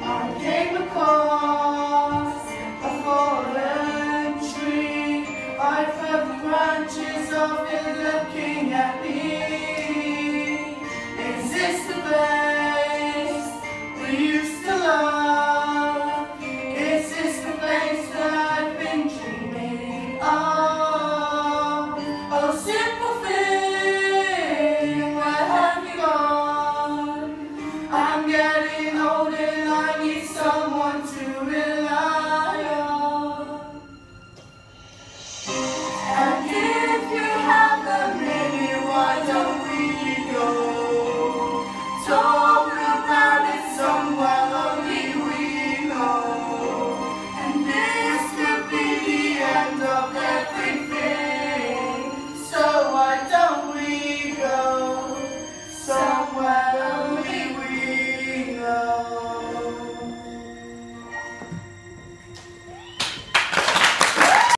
I came across a fallen tree. I felt the branches of it looking at me.